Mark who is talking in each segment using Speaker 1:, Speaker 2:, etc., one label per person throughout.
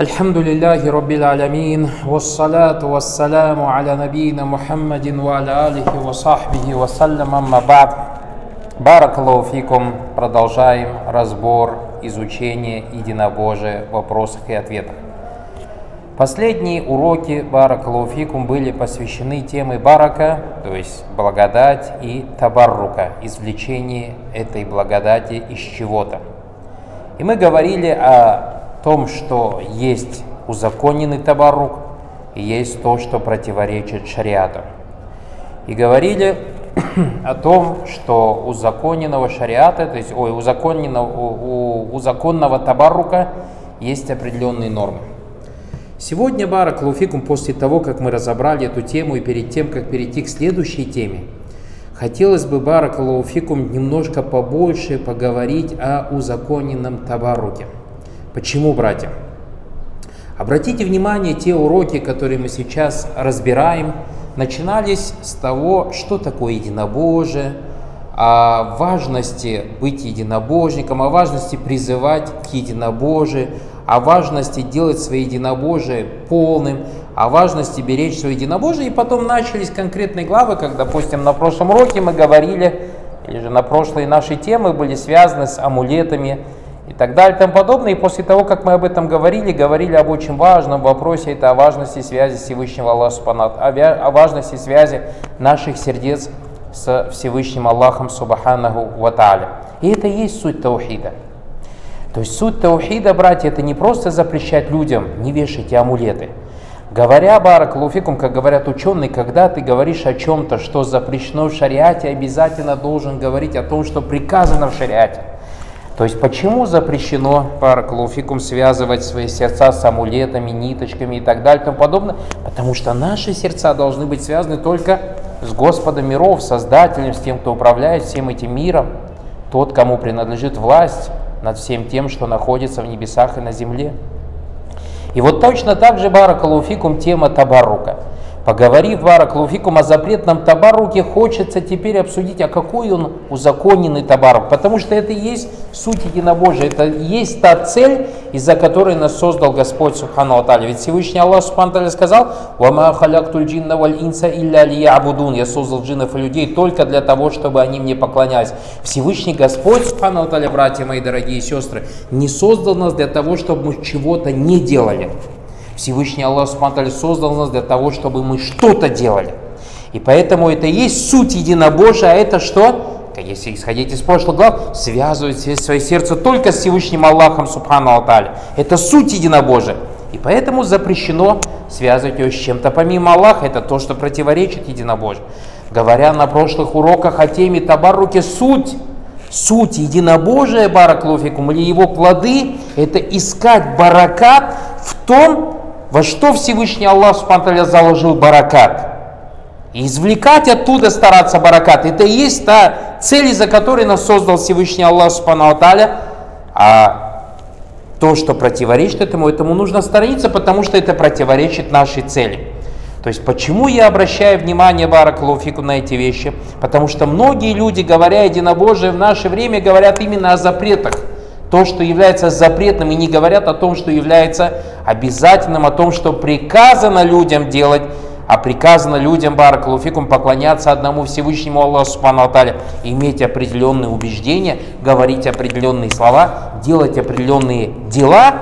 Speaker 1: الحمد لله رب العالمين والصلاة والسلام على نبينا محمد وعلى آله وصحبه وسلم أما بعد بارك الله فيكم Продолжаем разбор изучения единобожия в вопросах и ответах. Последние уроки Баракалуфикум были посвящены теме барака, то есть благодать и табаррука, извлечение этой благодати из чего-то. И мы говорили о том, что есть узаконенный табарук и есть то, что противоречит шариату. И говорили о том, что у законенного шариата, то есть ой, у, законенного, у, у, у законного табарука есть определенные нормы. Сегодня, Барак Луфикум, после того, как мы разобрали эту тему и перед тем, как перейти к следующей теме, хотелось бы, Барак Луфикум, немножко побольше поговорить о узаконенном табаруке – Почему, братья? Обратите внимание, те уроки, которые мы сейчас разбираем, начинались с того, что такое единобожие, о важности быть единобожником, о важности призывать к единобожию, о важности делать свое единобожие полным, о важности беречь свое единобожие. И потом начались конкретные главы, как, допустим, на прошлом уроке мы говорили, или же на прошлой нашей темы были связаны с амулетами, и так далее и тому подобное. И после того, как мы об этом говорили, говорили об очень важном вопросе, это о важности связи Всевышнего Аллаха Субхану, о важности связи наших сердец с Всевышним Аллахом Субханаху Ваталя. И это и есть суть таухида. То есть суть таухида, братья, это не просто запрещать людям, не вешайте амулеты. Говоря барак луфикум, как говорят ученые, когда ты говоришь о чем-то, что запрещено в шариате, обязательно должен говорить о том, что приказано в шариате. То есть почему запрещено параклофикум связывать свои сердца с амулетами, ниточками и так далее и тому подобное? Потому что наши сердца должны быть связаны только с Господом миров, Создателем, с тем, кто управляет всем этим миром, тот, кому принадлежит власть над всем тем, что находится в небесах и на земле. И вот точно так же Баракалуфикум тема Табарука – Поговорив Бараклуфикум о запретном табаруке, хочется теперь обсудить, а какой он узаконенный табарук. Потому что это и есть суть единобожия, это и есть та цель, из-за которой нас создал Господь Субхану Аталя. Ведь Всевышний Аллах Субхану Аталя сказал, «Вама халяктуль инса илля лиябудун». Я создал джиннов и людей только для того, чтобы они мне поклонялись. Всевышний Господь Субхану Аталя, братья мои дорогие сестры, не создал нас для того, чтобы мы чего-то не делали. Всевышний Аллах Субтитры создал нас для того, чтобы мы что-то делали. И поэтому это и есть суть единобожия, а это что? Если исходить из прошлых глав, связывать свое сердце только с Всевышним Аллахом Субхану Алталя. Это суть единобожия. И поэтому запрещено связывать ее с чем-то помимо Аллаха. Это то, что противоречит единобожию. Говоря на прошлых уроках о теме Табаруки, суть суть единобожия бараклофикум или его плоды, это искать баракат в том, во что Всевышний Аллах Субтитры заложил баракат. И извлекать оттуда, стараться баракат. Это и есть та цель, из-за которой нас создал Всевышний Аллах Субхану А то, что противоречит этому, этому нужно сторониться, потому что это противоречит нашей цели. То есть почему я обращаю внимание Баракалуфику на эти вещи? Потому что многие люди, говоря единобожие в наше время, говорят именно о запретах то, что является запретным, и не говорят о том, что является обязательным, о том, что приказано людям делать, а приказано людям, Баракалуфикум, поклоняться одному Всевышнему Аллаху Субхану Аталя, иметь определенные убеждения, говорить определенные слова, делать определенные дела,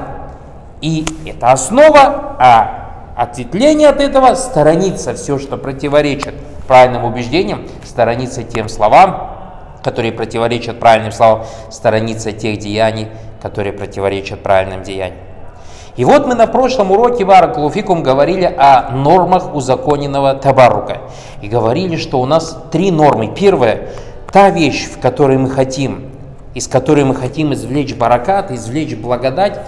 Speaker 1: и это основа, а ответвление от этого сторониться. Все, что противоречит правильным убеждениям, сторониться тем словам, которые противоречат правильным словам, сторониться тех деяний, которые противоречат правильным деяниям. И вот мы на прошлом уроке Варакулуфикум говорили о нормах узаконенного табарука. И говорили, что у нас три нормы. Первая, та вещь, в которой мы хотим, из которой мы хотим извлечь баракат, извлечь благодать,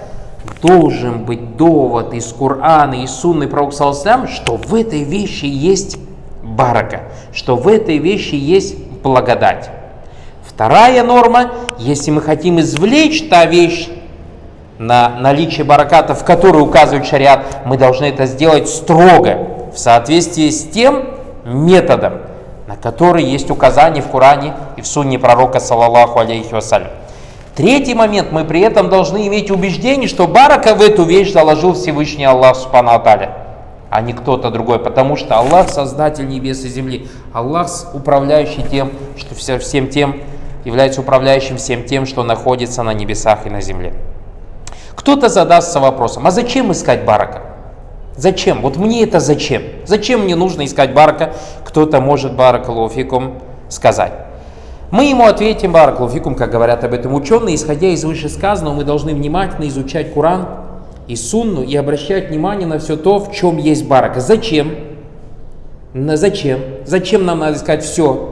Speaker 1: должен быть довод из Корана и Сунны Пророк Саласлам, что в этой вещи есть барака, что в этой вещи есть благодать. Вторая норма, если мы хотим извлечь та вещь на наличие бараката, в которой указывает шариат, мы должны это сделать строго, в соответствии с тем методом, на который есть указание в Коране и в сунне пророка, саллаллаху алейхи вассалям. Третий момент, мы при этом должны иметь убеждение, что барака в эту вещь заложил Всевышний Аллах Субхану Аталя, а не кто-то другой, потому что Аллах создатель небес и земли, Аллах управляющий тем, что всем тем, является управляющим всем тем, что находится на небесах и на земле. Кто-то задастся вопросом, а зачем искать барака? Зачем? Вот мне это зачем? Зачем мне нужно искать барака? Кто-то может баракалуфикум сказать. Мы ему ответим, баракалуфикум, как говорят об этом ученые, исходя из вышесказанного, мы должны внимательно изучать Куран и Сунну и обращать внимание на все то, в чем есть барака. Зачем? На зачем? Зачем нам надо искать все?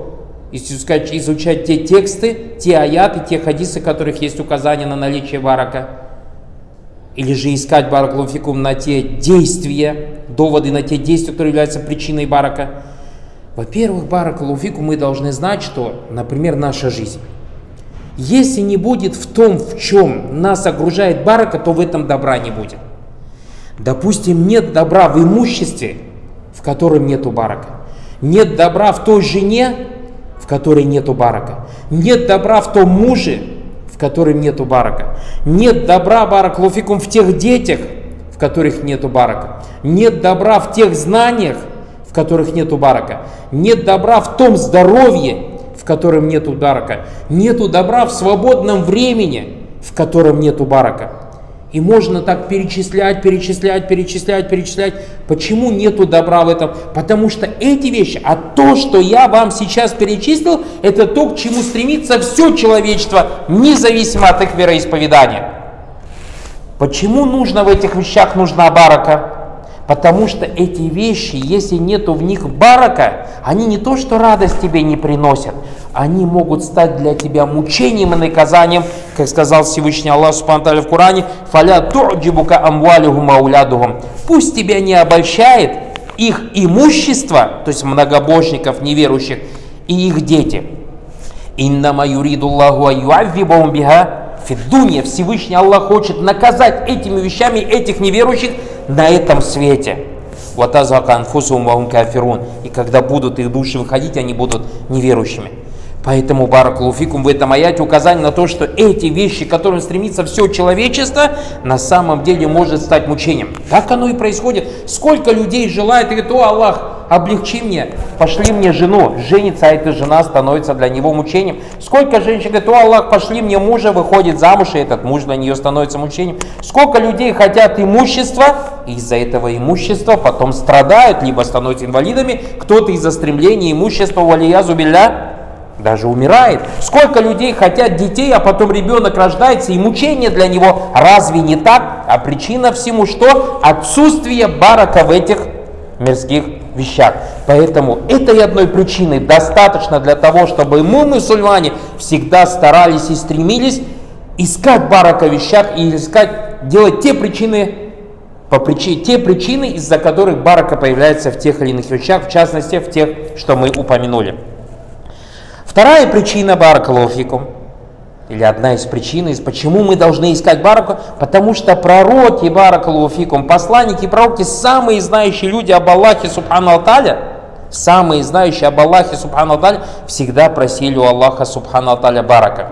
Speaker 1: Изучать, изучать те тексты, те аяты, те хадисы, в которых есть указание на наличие барака – или же искать бараклуфикум на те действия, доводы на те действия, которые являются причиной барака. Во-первых, бараклуфикум мы должны знать, что, например, наша жизнь. Если не будет в том, в чем нас окружает барака, то в этом добра не будет. Допустим, нет добра в имуществе, в котором нету барака. Нет добра в той жене, которой нету барака. Нет добра в том муже, которым нету барака. Нет добра, барак луфикум, в тех детях, в которых нету барака. Нет добра в тех знаниях, в которых нету барака. Нет добра в том здоровье, в котором нету барака. Нету добра в свободном времени, в котором нету барака. И можно так перечислять, перечислять, перечислять, перечислять. Почему нету добра в этом? Потому что эти вещи, а то, что я вам сейчас перечислил, это то, к чему стремится все человечество, независимо от их вероисповедания. Почему нужно в этих вещах нужна барака? Потому что эти вещи, если нету в них барака, они не то, что радость тебе не приносят, они могут стать для тебя мучением и наказанием, как сказал Всевышний Аллах Субхану в Коране, «Фаля ту'джибука амвалиху маулядухум». Пусть тебя не обольщает их имущество, то есть многобожников, неверующих, и их дети. «Иннама юридуллаху аюаввибахум биха фиддунья». Всевышний Аллах хочет наказать этими вещами этих неверующих на этом свете. «Ватазака анфусум ваум кафирун». И когда будут их души выходить, они будут неверующими. Поэтому, Баракулуфикум, в этом аяте указание на то, что эти вещи, к которым стремится все человечество, на самом деле может стать мучением. Так оно и происходит. Сколько людей желает и говорит, о Аллах, облегчи мне, пошли мне жену. Женится, а эта жена становится для него мучением. Сколько женщин говорит, о Аллах, пошли мне мужа, выходит замуж, и этот муж для нее становится мучением. Сколько людей хотят имущества, и из-за этого имущества потом страдают, либо становятся инвалидами, кто-то из-за стремления имущества, валиязу билля, даже умирает. Сколько людей хотят детей, а потом ребенок рождается, и мучение для него разве не так? А причина всему что? Отсутствие барака в этих мирских вещах. Поэтому этой одной причины достаточно для того, чтобы мы, мусульмане, всегда старались и стремились искать барака в вещах и искать, делать те причины, по причине, те причины, из-за которых барака появляется в тех или иных вещах, в частности, в тех, что мы упомянули. Вторая причина баракалуфикум, или одна из причин, из почему мы должны искать бараку, потому что пророки баракалуфикум, посланники пророки, самые знающие люди об Аллахе Субхану Алталя, самые знающие об Аллахе Субхану Алталя, всегда просили у Аллаха Субхану Алталя барака.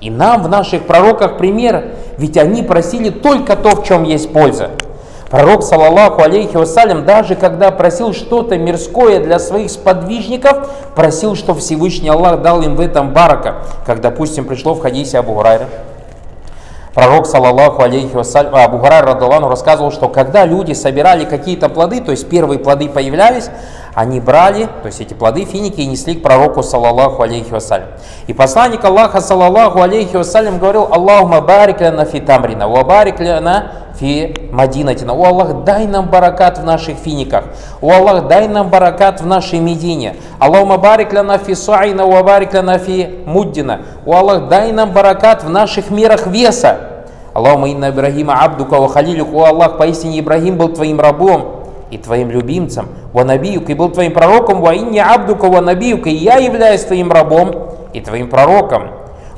Speaker 1: И нам в наших пророках пример, ведь они просили только то, в чем есть польза. Пророк, саллаллаху алейхи вассалям, даже когда просил что-то мирское для своих сподвижников, просил, что Всевышний Аллах дал им в этом барака. Как, допустим, пришло в хадисе Абу Гурайра. Пророк, саллаллаху алейхи вассалям, Абу Гурайра радалану рассказывал, что когда люди собирали какие-то плоды, то есть первые плоды появлялись, они брали, то есть эти плоды финики и несли к пророку, саллаллаху алейхи вассалям. И посланник Аллаха, саллаллаху алейхи вассалям, говорил, Аллахума барик ляна фи тамрина, ва барик ляна фи Мадинатина. О Аллах, дай нам баракат в наших финиках. О Аллах, дай нам баракат в нашей Медине. Аллахума барик ляна фи суайна, ва барик ляна фи муддина. О Аллах, дай нам баракат в наших мирах веса. Аллахума инна Ибрахима абдука ва халилюк. О Аллах, поистине Ибрахим был твоим рабом и твоим любимцем. Ва набиюк, и был твоим пророком. Ва инни абдука ва набиюк, и я являюсь твоим рабом и твоим пророком.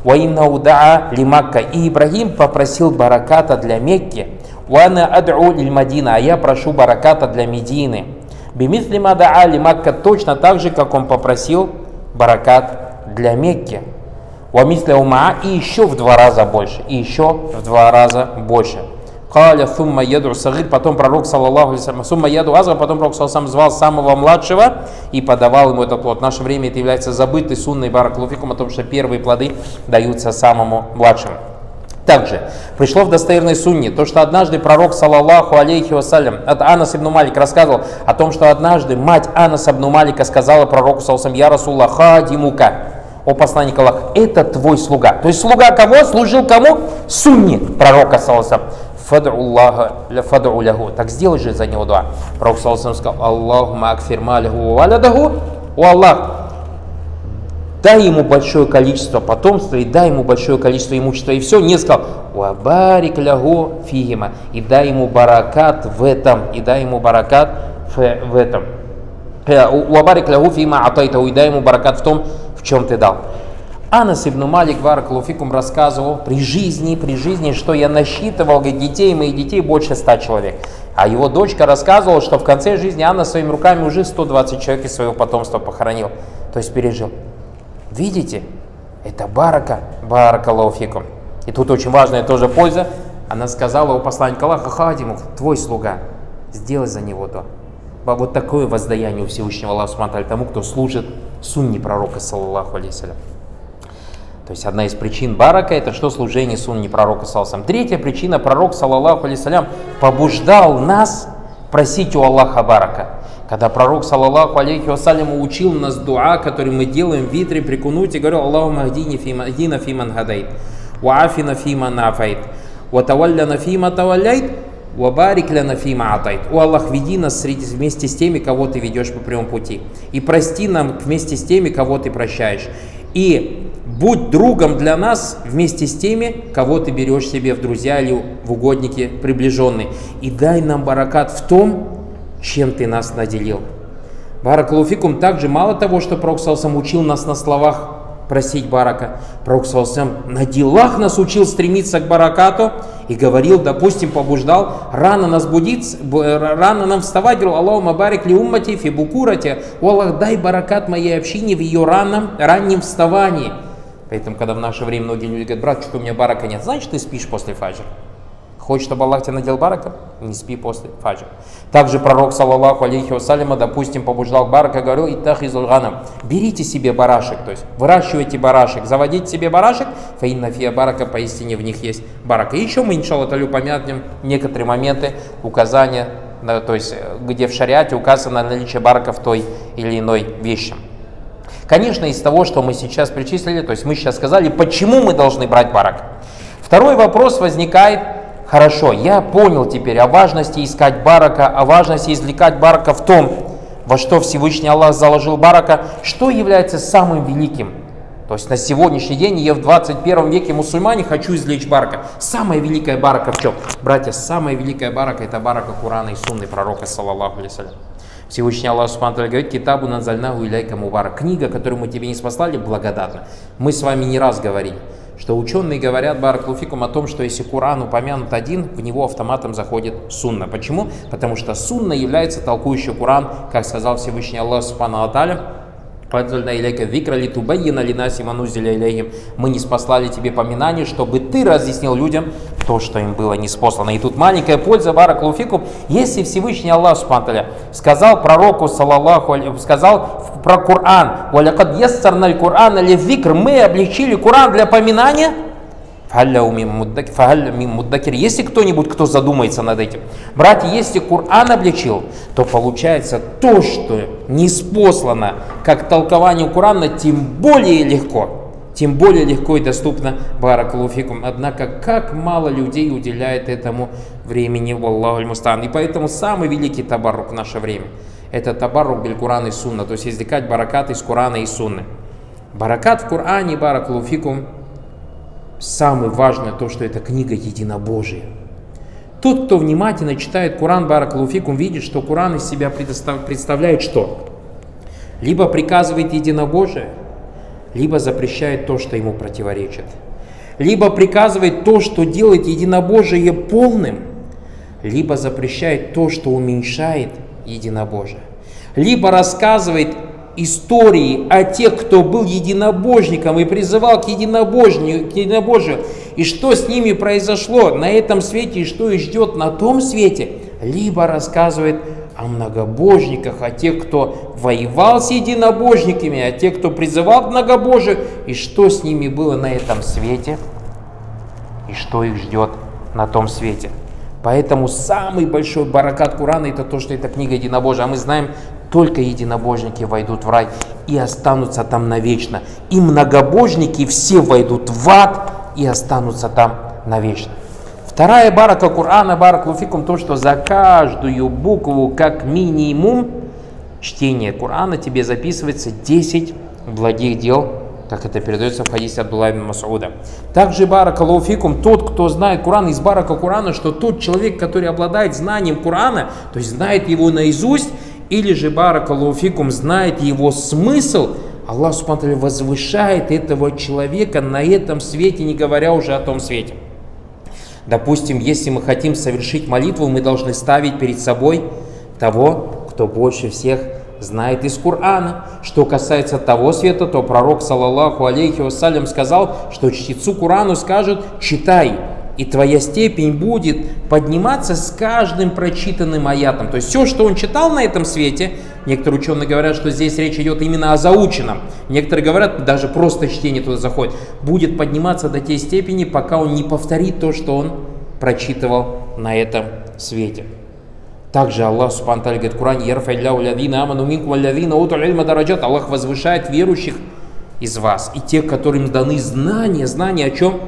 Speaker 1: Ва инна удаа ли Макка. И Ибрахим попросил бараката для Мекки. Вана ад'у лиль Мадина, а я прошу бараката для Медины. Бимисли мадаа ли Макка точно так же, как он попросил баракат для Мекки. Уамисля ума и еще в два раза больше. И еще в два раза больше. Каля сумма яду сагид, потом пророк, саллаллаху сумма яду азра, потом пророк, саллаллаху звал самого младшего и подавал ему этот плод. В наше время это является забытой сунной бараклуфикум о том, что первые плоды даются самому младшему. Также пришло в достоверной сунне то, что однажды пророк, саллаллаху алейхи вассалям, от Анас ибн Малик рассказывал о том, что однажды мать Анаса ибн Малика сказала пророку, саллаллаху я Расулла хадимука, о посланник Аллах, это твой слуга. То есть слуга кого? Служил кому? Сунне пророка, саллаллаху фаду. Так сделай же за него дуа. Пророк саллаллаху сказал, Аллаху акфир маляху валядаху. О Аллах, дай ему большое количество потомства и дай ему большое количество имущества. И все, не сказал, уабарик лягу фигима. И дай ему баракат в этом, и дай ему баракат в, этом. Э, уабарик лягу фигима атайтау, и дай ему баракат в том, в чем ты дал. Анас ибн Малик Баракалуфикум рассказывал при жизни, при жизни, что я насчитывал детей, моих детей больше ста человек. А его дочка рассказывала, что в конце жизни Анна своими руками уже 120 человек из своего потомства похоронил, то есть пережил. Видите, это барака, баракалуфикум. И тут очень важная тоже польза. Она сказала у посланника Аллаха, Хадиму, твой слуга, сделай за него то. Вот такое воздаяние у Всевышнего Аллаха тому, кто служит сунне пророка, саллаллаху алейсалям. То есть одна из причин барака это что служение сунни пророка саллаху Третья причина пророк саллаллаху алейсалям побуждал нас просить у Аллаха барака. Когда пророк саллаллаху алейхи вассалям учил нас дуа, который мы делаем в витре при кунуте, говорил Аллаху махдини фиман фиман гадайт, уафина фиман нафайт, ватавалляна фима тавалляйт, Вабарик ляна фима атайт. О Аллах, веди нас среди, вместе с теми, кого ты ведешь по прямому пути. И прости нам вместе с теми, кого ты прощаешь. И будь другом для нас вместе с теми, кого ты берешь себе в друзья или в угодники приближенные. И дай нам баракат в том, чем ты нас наделил. Баракалуфикум также мало того, что Пророк учил нас на словах просить барака. Пророк на делах нас учил стремиться к баракату и говорил, допустим, побуждал, рано нас будить, рано нам вставать, говорил, Аллаху мабарик ли уммати фи букурате, о Аллах, дай баракат моей общине в ее раннем, раннем вставании. Поэтому, когда в наше время многие люди говорят, брат, что у меня барака нет, значит, ты спишь после фаджра. Хочешь, чтобы Аллах тебя надел барака? Не спи после фаджра. Также пророк, саллаллаху алейхи вассалима, допустим, побуждал барака, говорил, «Итах из берите себе барашек, то есть выращивайте барашек, заводите себе барашек, фаинна фия барака, поистине в них есть барака. И еще мы, иншаллах, талю, помянем некоторые моменты указания, то есть где в шариате указано наличие барака в той или иной вещи. Конечно, из того, что мы сейчас перечислили, то есть мы сейчас сказали, почему мы должны брать барак. Второй вопрос возникает, Хорошо, я понял теперь о важности искать барака, о важности извлекать барака в том, во что Всевышний Аллах заложил барака, что является самым великим. То есть на сегодняшний день я в 21 веке мусульмане хочу извлечь барака. Самая великая барака в чем? Братья, самая великая барака это барака Курана и Сунны пророка, саллаллаху алейсалям. Всевышний Аллах Субхану говорит, китабу назальнаху иляйка мубарак. Книга, которую мы тебе не спаслали, благодатна. Мы с вами не раз говорили что ученые говорят Баракулфикум о том, что если Куран упомянут один, в него автоматом заходит сунна. Почему? Потому что сунна является толкующий Куран, как сказал Всевышний Аллах Субхану Аталя, мы не спаслали тебе поминание, чтобы ты разъяснил людям то, что им было неспослано. И тут маленькая польза, барак луфикум, если Всевышний Аллах Субтитры сказал пророку, саллаллаху, сказал про Коран, «Валякад яссарналь Коран викр», мы облегчили Коран для поминания, если кто-нибудь, кто задумается над этим. Братья, если Коран обличил, то получается то, что не спослано как толкование Корана, тем более легко. Тем более легко и доступно Баракалуфикум. Однако, как мало людей уделяет этому времени, Аллаху мустан. И поэтому самый великий табарук в наше время – это табарук биль Курана и Сунна, то есть извлекать баракат из Курана и Сунны. Баракат в Коране, Баракалуфикум – самое важное то, что это книга единобожия. Тот, кто внимательно читает Куран Баракалуфикум, видит, что Куран из себя представляет что? Либо приказывает единобожие, либо запрещает то, что ему противоречит. Либо приказывает то, что делает единобожие полным, либо запрещает то, что уменьшает единобожие. Либо рассказывает истории о тех, кто был единобожником и призывал к единобожию, к единобожию, и что с ними произошло на этом свете и что их ждет на том свете, либо рассказывает о многобожниках, о тех, кто воевал с единобожниками, о тех, кто призывал к и что с ними было на этом свете, и что их ждет на том свете. Поэтому самый большой баракат Курана это то, что это книга единобожия. А мы знаем, только единобожники войдут в рай и останутся там навечно. И многобожники все войдут в ад и останутся там навечно. Вторая барака Корана, барак луфикум, то, что за каждую букву, как минимум, чтение Корана тебе записывается 10 благих дел, как это передается в хадисе Абдулла ибн Масуда. Также барака луфикум, тот, кто знает Коран, из барака Корана, что тот человек, который обладает знанием Корана, то есть знает его наизусть, или же барака луфикум знает его смысл, Аллах Субхану возвышает этого человека на этом свете, не говоря уже о том свете. Допустим, если мы хотим совершить молитву, мы должны ставить перед собой того, кто больше всех знает из Корана. Что касается того света, то пророк, саллаллаху алейхи вассалям, сказал, что чтецу Корану скажут «читай», и твоя степень будет подниматься с каждым прочитанным аятом. То есть все, что он читал на этом свете, некоторые ученые говорят, что здесь речь идет именно о заученном. Некоторые говорят, даже просто чтение туда заходит, будет подниматься до той степени, пока он не повторит то, что он прочитывал на этом свете. Также Аллах Субхану говорит в Коране, «Ярфайляу лявина аману минку валявина уту ильма дараджат». Аллах возвышает верующих из вас и тех, которым даны знания. Знания о чем?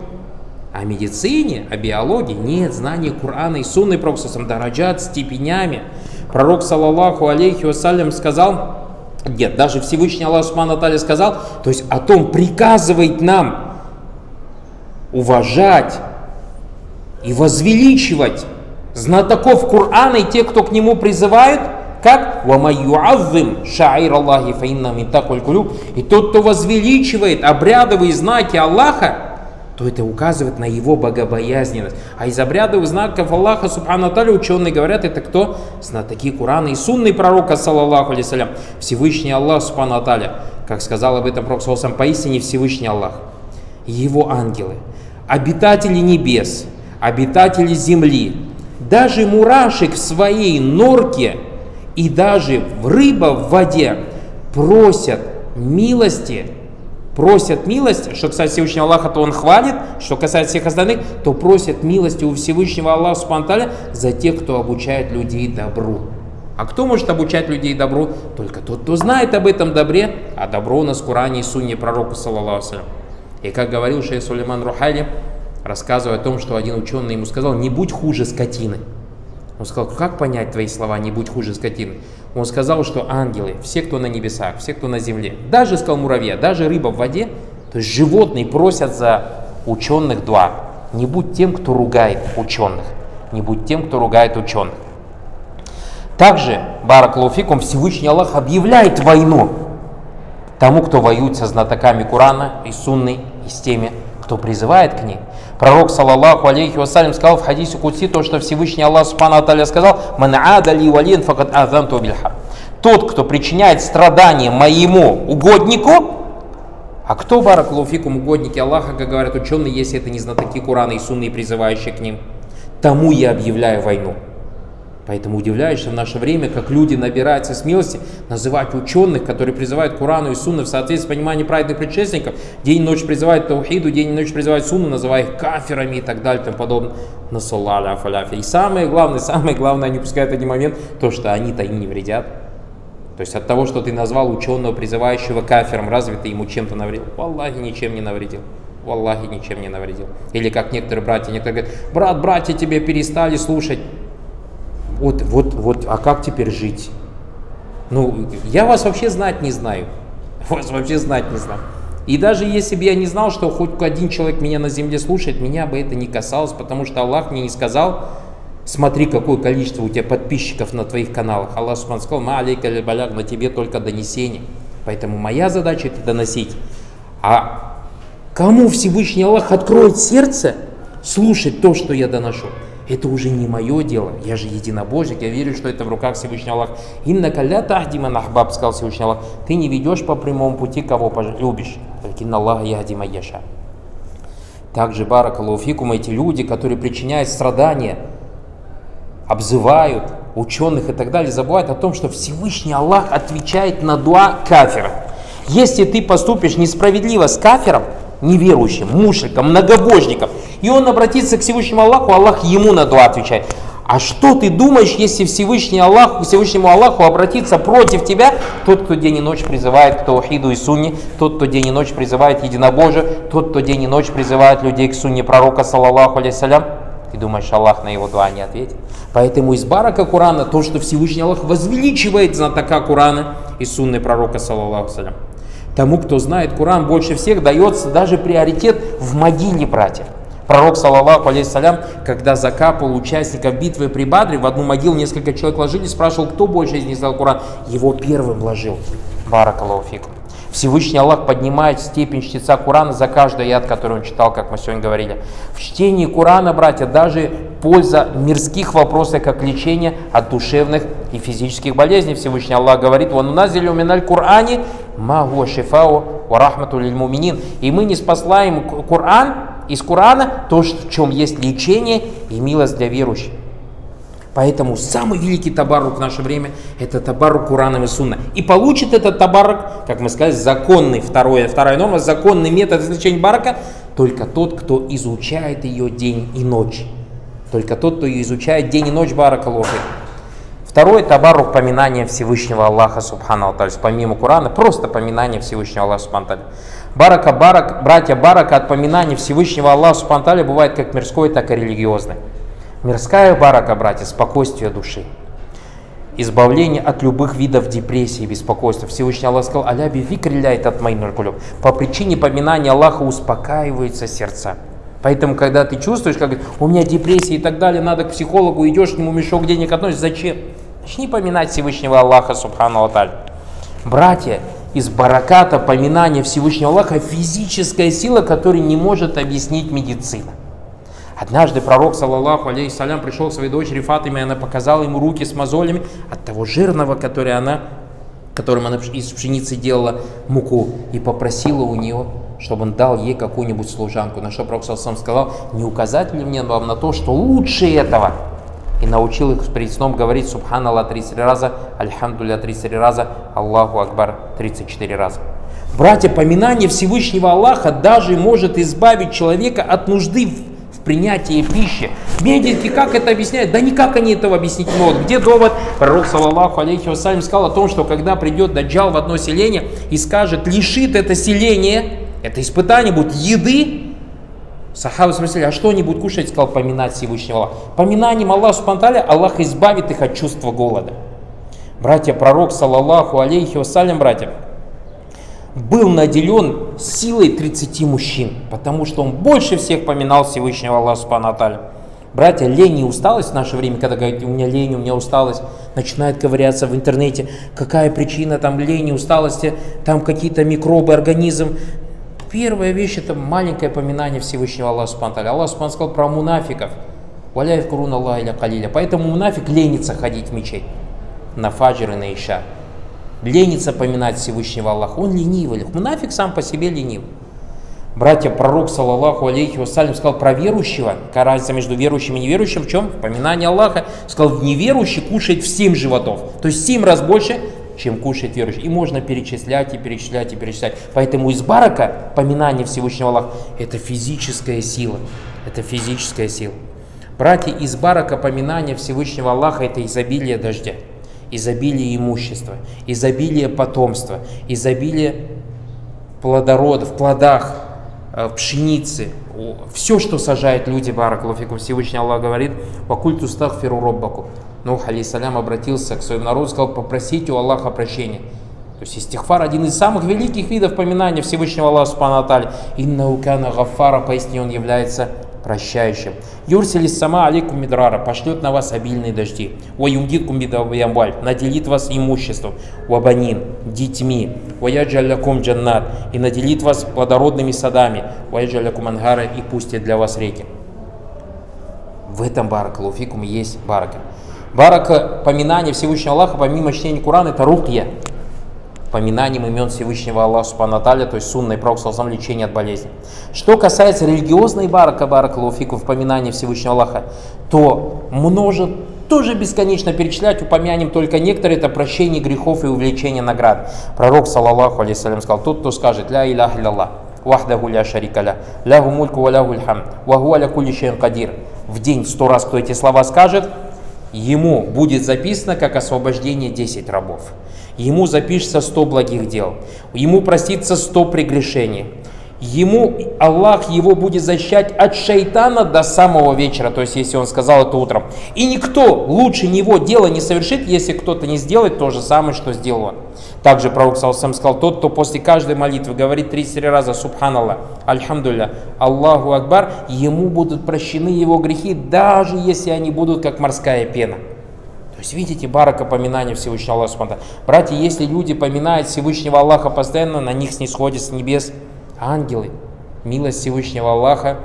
Speaker 1: О медицине, о биологии нет, знания Корана и Сунны Пророксусом дараджат степенями. Пророк, саллаллаху алейхи вассалям, сказал, нет, даже Всевышний Аллах Субхану Аталя сказал, то есть о том приказывает нам уважать и возвеличивать знатоков Корана и тех, кто к нему призывают, как «Вамайюаззим шаир Аллахи фаинна мин И тот, кто возвеличивает обрядовые знаки Аллаха, то это указывает на его богобоязненность. А из обрядовых знаков Аллаха, Субхану Аталя, ученые говорят, это кто? Знатоки Курана и сунный пророка, саллаллаху алейсалям. Всевышний Аллах, Субхану Аталя, как сказал об этом пророк, сам поистине Всевышний Аллах. Его ангелы, обитатели небес, обитатели земли, даже мурашек в своей норке и даже рыба в воде просят милости просят милость, что касается Всевышнего Аллаха, то он хвалит, что касается всех остальных, то просят милости у Всевышнего Аллаха Субтитры за тех, кто обучает людей добру. А кто может обучать людей добру? Только тот, кто знает об этом добре, а добро у нас в Коране и Сунне пророка, саллаллаху И как говорил шейх Сулейман Рухайли, рассказывая о том, что один ученый ему сказал, не будь хуже скотины. Он сказал, как понять твои слова, не будь хуже скотины? Он сказал, что ангелы, все, кто на небесах, все, кто на земле, даже сказал муравья, даже рыба в воде, то есть животные просят за ученых два. Не будь тем, кто ругает ученых. Не будь тем, кто ругает ученых. Также, Баракалуфикум, Всевышний Аллах объявляет войну тому, кто воюет со знатоками Курана и Сунны, и с теми, кто призывает к ней. Пророк, саллаллаху алейхи вассалям, сказал в хадисе Кутси то, что Всевышний Аллах Субхану Аталя сказал, «Ман адали валин факат азанту бильха». Тот, кто причиняет страдания моему угоднику, а кто, баракулуфикум, угодники Аллаха, как говорят ученые, если это не знатоки Курана и Сунны, призывающие к ним, тому я объявляю войну. Поэтому удивляешься в наше время, как люди набираются смелости называть ученых, которые призывают Курану и Сунну в соответствии с пониманием праведных предшественников, день и ночь призывают Таухиду, день и ночь призывают Сунну, называя их каферами и так далее и тому подобное. Насаллаля фаляфи. И самое главное, самое главное, они пускают один момент, то, что они-то и не вредят. То есть от того, что ты назвал ученого, призывающего кафером, разве ты ему чем-то навредил? Аллахи ничем не навредил. Аллахи ничем не навредил. Или как некоторые братья, некоторые говорят, брат, братья тебе перестали слушать вот, вот, вот, а как теперь жить? Ну, я вас вообще знать не знаю. Вас вообще знать не знаю. И даже если бы я не знал, что хоть один человек меня на земле слушает, меня бы это не касалось, потому что Аллах мне не сказал, смотри, какое количество у тебя подписчиков на твоих каналах. Аллах Субхану сказал, ма алейка баляг, на тебе только донесение. Поэтому моя задача это доносить. А кому Всевышний Аллах откроет сердце слушать то, что я доношу? Это уже не мое дело. Я же единобожник, я верю, что это в руках Всевышнего Аллаха. Инна калля тахдима нахбаб, сказал Всевышний Аллах. Ты не ведешь по прямому пути, кого любишь. Инна Аллаха яхдима яша. Также баракалуфикум эти люди, которые причиняют страдания, обзывают ученых и так далее, забывают о том, что Всевышний Аллах отвечает на дуа кафира. Если ты поступишь несправедливо с кафиром, неверующим, мушриком, многобожником, и он обратится к Всевышнему Аллаху, Аллах ему на дуа отвечает. А что ты думаешь, если Всевышний Аллах, Всевышнему Аллаху обратиться против тебя, тот, кто день и ночь призывает к Таухиду и Сунне, тот, кто день и ночь призывает единобожие, тот, кто день и ночь призывает людей к Сунне пророка, саллаллаху алейсалям, ты думаешь, Аллах на его дуа не ответит? Поэтому из барака Курана то, что Всевышний Аллах возвеличивает знатока Курана и сунны пророка, саллаллаху алейсалям. Тому, кто знает Куран больше всех, дается даже приоритет в могиле братья. Пророк, саллаллаху алейхиссалям, когда закапывал участников битвы при Бадре, в одну могилу несколько человек ложились, спрашивал, кто больше из них знал Куран. Его первым ложил. Баракаллаху Всевышний Аллах поднимает степень чтеца Курана за каждый яд, который он читал, как мы сегодня говорили. В чтении Курана, братья, даже польза мирских вопросов, как лечение от душевных и физических болезней. Всевышний Аллах говорит, «Вон у нас миналь Кур'ане магу шифау ва рахмату муминин». И мы не спаслаем Кур'ан из Кур'ана, то, в чем есть лечение и милость для верующих. Поэтому самый великий табарук в наше время – это табарук Кураном и Сунна. И получит этот табарук, как мы сказали, законный, второе, вторая норма, законный метод изучения барака только тот, кто изучает ее день и ночь. Только тот, кто ее изучает день и ночь барака лохи. Второй табарук поминание Всевышнего Аллаха Субхану Алталь. Помимо Курана, просто поминание Всевышнего Аллаха Субхану Барака, барак, братья барака от поминания Всевышнего Аллаха Субхану бывает как мирской, так и религиозный. Мирская барака, братья, спокойствие души. Избавление от любых видов депрессии и беспокойства. Всевышний Аллах сказал, «Аляби викриляет от моих По причине поминания Аллаха успокаиваются сердца. Поэтому, когда ты чувствуешь, как у меня депрессия и так далее, надо к психологу, идешь к нему, мешок денег относишь, зачем? Начни поминать Всевышнего Аллаха, Субхану Аталь. Братья, из бараката поминания Всевышнего Аллаха физическая сила, которую не может объяснить медицина. Однажды пророк, саллаллаху алейхиссалям, пришел к своей дочери Фатиме, и она показала ему руки с мозолями от того жирного, который она, которым она из пшеницы делала муку, и попросила у нее, чтобы он дал ей какую-нибудь служанку. На что пророк саллаллаху сказал, не указать ли мне вам на то, что лучше этого? И научил их перед сном говорить Субханаллах 33 раза, Альхамдулля 33 раза, Аллаху Акбар 34 раза. Братья, поминание Всевышнего Аллаха даже может избавить человека от нужды принятие пищи. Медики как это объясняют? Да никак они этого объяснить не могут. Где довод? Пророк, саллаллаху алейхи вассалям, сказал о том, что когда придет Даджал в одно селение и скажет, лишит это селение, это испытание будет еды, Сахабы спросили, а что они будут кушать? Сказал, поминать Всевышнего Аллаха. Поминанием Аллаха Субтитры Аллах избавит их от чувства голода. Братья, пророк, саллаллаху алейхи вассалям, братья, был наделен силой 30 мужчин, потому что он больше всех поминал Всевышнего Аллаха Субхану Братья, лень и усталость в наше время, когда говорят, у меня лень, у меня усталость, начинает ковыряться в интернете, какая причина там лени, усталости, там какие-то микробы, организм. Первая вещь это маленькое поминание Всевышнего Аллаха Субхану Аллах Субхану сказал про мунафиков. Валяев курун Аллах или калиля. Поэтому мунафик ленится ходить в мечеть на фаджр и на иша ленится поминать Всевышнего Аллаха, он ленивый. Мунафик сам по себе ленив. Братья, пророк, саллаллаху алейхи вассалям, сказал про верующего, какая разница между верующим и неверующим, в чем? В поминании Аллаха. Сказал, неверующий кушает в семь животов, то есть семь раз больше, чем кушает верующий. И можно перечислять, и перечислять, и перечислять. Поэтому из барака поминание Всевышнего Аллаха – это физическая сила. Это физическая сила. Братья, из барака поминания Всевышнего Аллаха – это изобилие дождя изобилие имущества, изобилие потомства, изобилие плодородов, плодах, э, пшеницы, все, что сажают люди, Баракалуфикум, Всевышний Аллах говорит, «Вакульту стахфиру роббаку». Нух, алейсалям, обратился к своему народу, сказал, попросите у Аллаха прощения. То есть истихфар один из самых великих видов поминания Всевышнего Аллаха Субхану Аталь. Инна укана гафара, поясни, он является прощающим. Юрсили сама алейкум мидрара, пошлет на вас обильные дожди. Ваюмдиткум бидавьямбаль, наделит вас имуществом, вабанин, детьми, ваяджалякум джаннат, и наделит вас плодородными садами, ваяджалякум ангара, и пустит для вас реки. В этом баракалуфикум есть барака. Барака, поминание Всевышнего Аллаха, помимо чтения Курана, это рукья. Поминанием имен Всевышнего Аллаха Субхану то есть сунной проксалсам лечение от болезни. Что касается религиозной барака, баракалуфикум, в поминании Всевышнего Аллаха, то множит тоже бесконечно перечислять, упомянем только некоторые, это прощение грехов и увеличение наград. Пророк, саллаллаху алейсалям, сказал, тот, кто скажет, ля илях илlallah, вахдаху ля шарика ля, лягу мульку ва лягу льхам, ваху аля кадир. В день сто раз, кто эти слова скажет, ему будет записано как освобождение 10 рабов. Ему запишется 100 благих дел. Ему простится 100 прегрешений ему Аллах его будет защищать от шайтана до самого вечера, то есть если он сказал это утром. И никто лучше него дело не совершит, если кто-то не сделает то же самое, что сделал он. Также пророк Салсам сказал, тот, кто после каждой молитвы говорит 33 раза Субханаллах, Альхамдулля, Аллаху Акбар, ему будут прощены его грехи, даже если они будут как морская пена. То есть видите, барака поминания Всевышнего Аллаха. Братья, если люди поминают Всевышнего Аллаха постоянно, на них снисходит с небес ангелы, милость Всевышнего Аллаха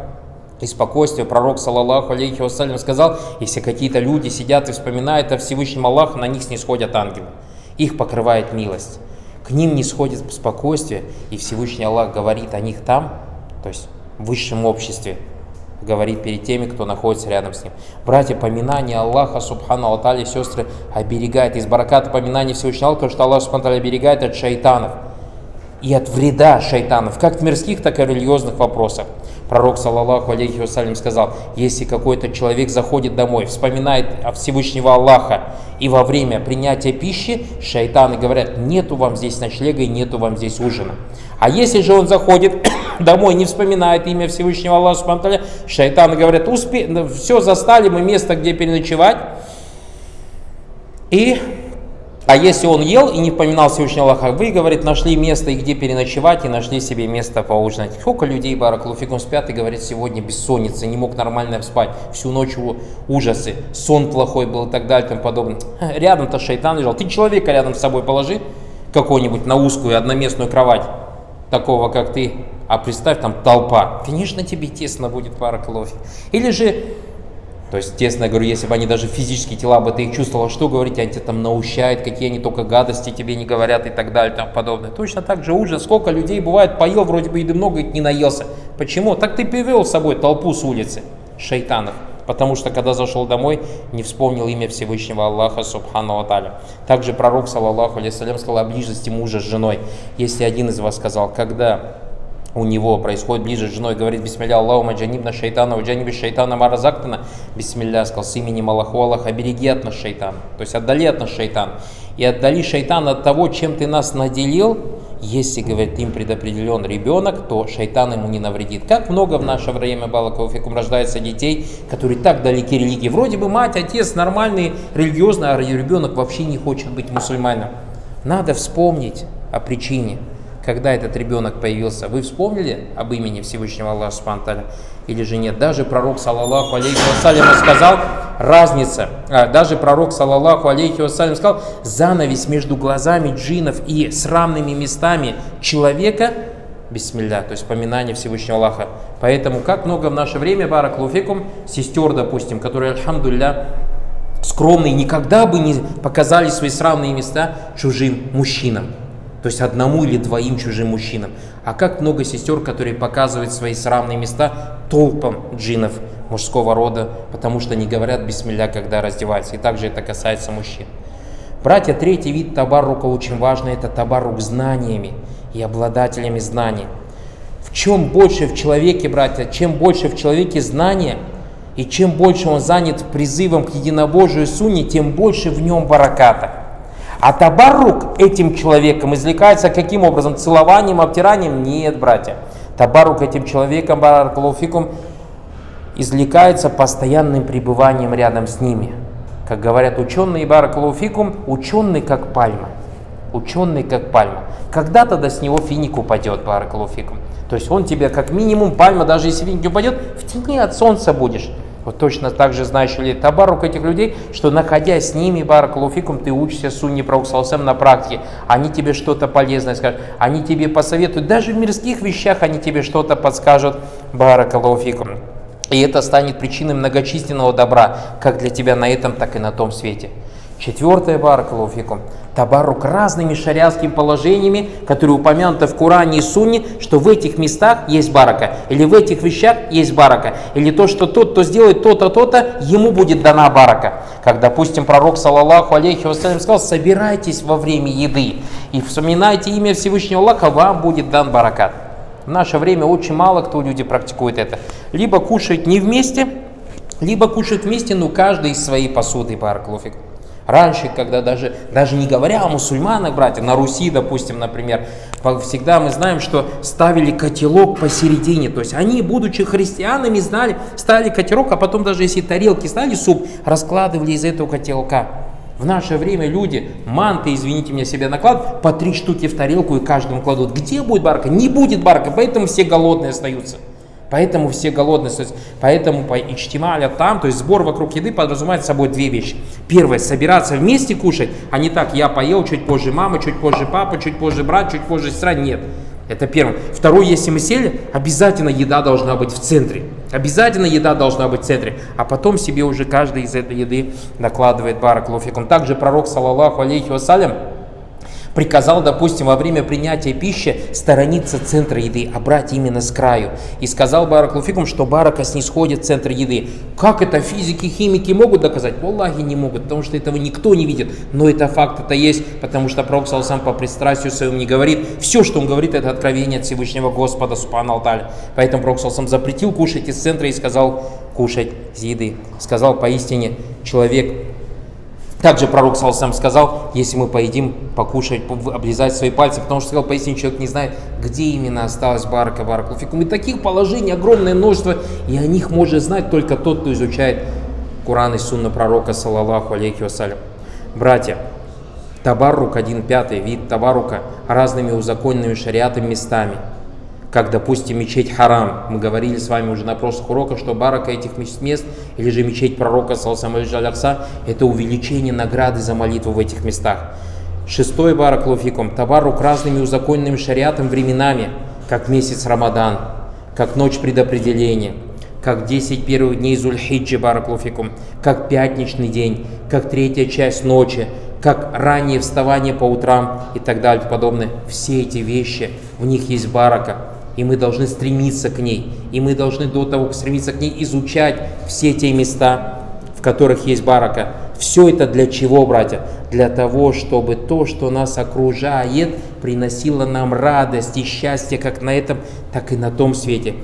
Speaker 1: и спокойствие. Пророк, саллаллаху алейхи вассалям, сказал, если какие-то люди сидят и вспоминают о Всевышнем Аллахе, на них не сходят ангелы. Их покрывает милость. К ним не сходит спокойствие, и Всевышний Аллах говорит о них там, то есть в высшем обществе, говорит перед теми, кто находится рядом с ним. Братья, поминание Аллаха, Субхану Алтали, сестры, оберегает. Из бараката поминания Всевышнего Аллаха, то, что Аллах Субхану оберегает от шайтанов – и от вреда шайтанов, как в мирских, так и в религиозных вопросах. Пророк, саллаллаху алейхи вассалям, сказал, если какой-то человек заходит домой, вспоминает о Всевышнего Аллаха, и во время принятия пищи шайтаны говорят, нету вам здесь ночлега и нету вам здесь ужина. А если же он заходит домой, не вспоминает имя Всевышнего Аллаха, шайтаны говорят, успе... все, застали мы место, где переночевать, и а если он ел и не поминал Всевышнего Аллаха, вы, говорит, нашли место и где переночевать, и нашли себе место поужинать. Сколько людей, Баракулуфикум, спят и говорит, сегодня бессонница, не мог нормально спать, всю ночь ужасы, сон плохой был и так далее и тому подобное. Рядом-то шайтан лежал. Ты человека рядом с собой положи, какую-нибудь на узкую одноместную кровать, такого как ты, а представь, там толпа. Конечно, тебе тесно будет, Баракулуфи. Или же то есть, тесно говорю, если бы они даже физические тела бы ты их чувствовал, что говорить, они тебя там наущают, какие они только гадости тебе не говорят и так далее, там подобное. Точно так же ужас, сколько людей бывает, поел вроде бы еды много и не наелся. Почему? Так ты привел с собой толпу с улицы, шайтанов. Потому что когда зашел домой, не вспомнил имя Всевышнего Аллаха Субхану Аталя. Также пророк, саллаллаху алейсалям, сказал о близости мужа с женой. Если один из вас сказал, когда у него происходит ближе с женой, говорит Бисмилля Аллаху джанибна шайтана, джаниби шайтана маразактана. Бисмилля сказал с именем Аллаху Аллах, обереги от нас шайтан. То есть отдали от нас шайтан. И отдали шайтан от того, чем ты нас наделил, если, говорит, им предопределен ребенок, то шайтан ему не навредит. Как много в наше время, Балакауфикум, рождается детей, которые так далеки религии. Вроде бы мать, отец нормальный, религиозный, а ребенок вообще не хочет быть мусульманином. Надо вспомнить о причине когда этот ребенок появился, вы вспомнили об имени Всевышнего Аллаха Субтитры или же нет? Даже пророк, саллаллаху алейхи вассалям, сказал, разница, а, даже пророк, саллаллаху алейхи вассалям, сказал, занавес между глазами джинов и срамными местами человека, бисмилля, то есть поминание Всевышнего Аллаха. Поэтому, как много в наше время, бараклуфикум, сестер, допустим, которые, альхамдулля, скромные, никогда бы не показали свои срамные места чужим мужчинам. То есть одному или двоим чужим мужчинам. А как много сестер, которые показывают свои срамные места толпам джинов мужского рода, потому что не говорят бисмилля, когда раздеваются. И также это касается мужчин. Братья, третий вид табарука очень важный, это табарук знаниями и обладателями знаний. В чем больше в человеке, братья, чем больше в человеке знания, и чем больше он занят призывом к единобожию суне, тем больше в нем бараката. А табарук этим человеком извлекается каким образом? Целованием, обтиранием? Нет, братья. Табарук этим человеком, баракалуфикум, извлекается постоянным пребыванием рядом с ними. Как говорят ученые, баракалуфикум, ученый как пальма. Ученый как пальма. Когда-то до с него финик упадет, баракалуфикум. То есть он тебе как минимум, пальма, даже если финик упадет, в тени от солнца будешь. Вот точно так же знаешь табарук этих людей, что находясь с ними, баракалуфикум, ты учишься сунни прауксалсам на практике. Они тебе что-то полезное скажут, они тебе посоветуют, даже в мирских вещах они тебе что-то подскажут, баракалуфикум. И это станет причиной многочисленного добра, как для тебя на этом, так и на том свете. Четвертое, баракалуфикум, табарук разными шариатскими положениями, которые упомянуты в Коране и Сунне, что в этих местах есть барака, или в этих вещах есть барака, или то, что тот, кто сделает то-то, то-то, ему будет дана барака. Как, допустим, пророк, саллаллаху алейхи вассалям, сказал, собирайтесь во время еды и вспоминайте имя Всевышнего Аллаха, вам будет дан баракат. В наше время очень мало кто люди практикует это. Либо кушают не вместе, либо кушают вместе, но каждый из своей посуды, баракалуфик. Раньше, когда даже, даже не говоря о мусульманах, братья, на Руси, допустим, например, всегда мы знаем, что ставили котелок посередине. То есть они, будучи христианами, знали, ставили котелок, а потом даже если тарелки ставили суп, раскладывали из этого котелка. В наше время люди манты, извините меня, себе накладывают, по три штуки в тарелку и каждому кладут. Где будет барка? Не будет барка, поэтому все голодные остаются. Поэтому все голодные, то есть, поэтому по ичтималя там, то есть сбор вокруг еды подразумевает собой две вещи. Первое, собираться вместе кушать, а не так, я поел, чуть позже мама, чуть позже папа, чуть позже брат, чуть позже сестра, нет. Это первое. Второе, если мы сели, обязательно еда должна быть в центре. Обязательно еда должна быть в центре. А потом себе уже каждый из этой еды накладывает барак лофикум. Также пророк, саллаллаху алейхи вассалям, приказал, допустим, во время принятия пищи сторониться центра еды, а брать именно с краю. И сказал Барак Луфикум, что барака снисходит центр еды. Как это физики, химики могут доказать? Валлахи не могут, потому что этого никто не видит. Но это факт, это есть, потому что Пророк сам по пристрастию своему не говорит. Все, что он говорит, это откровение от Всевышнего Господа, Субхану Алталя. Поэтому Пророк сам запретил кушать из центра и сказал кушать из еды. Сказал поистине, человек также пророк сам сказал, если мы поедим, покушать, облизать свои пальцы, потому что сказал, поистине человек не знает, где именно осталась барка, барка. И таких положений огромное множество, и о них может знать только тот, кто изучает Куран и Сунна пророка, саллаллаху алейхи вассалям. Братья, табарук, один пятый вид табарука, разными узаконенными шариатами местами – как, допустим, мечеть Харам. Мы говорили с вами уже на прошлых уроках, что барака этих мест, или же мечеть пророка Салсамаль это увеличение награды за молитву в этих местах. Шестой барак луфикум, табарук разными узаконенными шариатом временами, как месяц Рамадан, как ночь предопределения, как 10 первых дней Зульхиджи барак луфикум, как пятничный день, как третья часть ночи, как раннее вставание по утрам и так далее и подобное. Все эти вещи, в них есть барака и мы должны стремиться к ней. И мы должны до того, как стремиться к ней, изучать все те места, в которых есть барака. Все это для чего, братья? Для того, чтобы то, что нас окружает, приносило нам радость и счастье как на этом, так и на том свете.